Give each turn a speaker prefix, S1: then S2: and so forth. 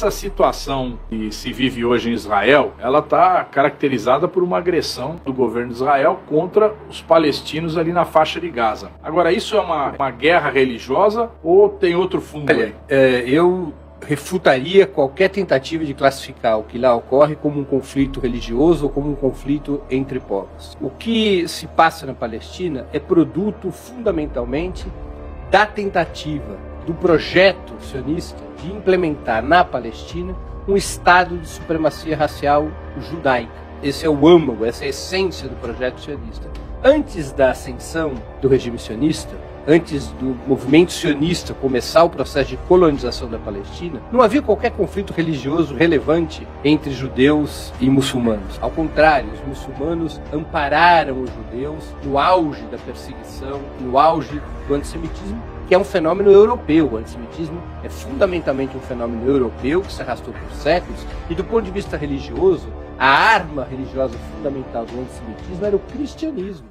S1: Essa situação que se vive hoje em Israel, ela está caracterizada por uma agressão do governo de Israel contra os palestinos ali na faixa de Gaza. Agora, isso é uma, uma guerra religiosa ou tem outro fundo
S2: Olha,
S1: aí?
S2: é, eu refutaria qualquer tentativa de classificar o que lá ocorre como um conflito religioso ou como um conflito entre povos. O que se passa na Palestina é produto fundamentalmente da tentativa do projeto sionista de implementar na Palestina um estado de supremacia racial judaica. Esse é o âmago, essa é a essência do projeto sionista. Antes da ascensão do regime sionista, antes do movimento sionista começar o processo de colonização da Palestina, não havia qualquer conflito religioso relevante entre judeus e muçulmanos. Ao contrário, os muçulmanos ampararam os judeus no auge da perseguição, no auge do antissemitismo, que é um fenômeno europeu. O antissemitismo é fundamentalmente um fenômeno europeu que se arrastou por séculos, e do ponto de vista religioso, a arma religiosa fundamental do antissemitismo era o cristianismo.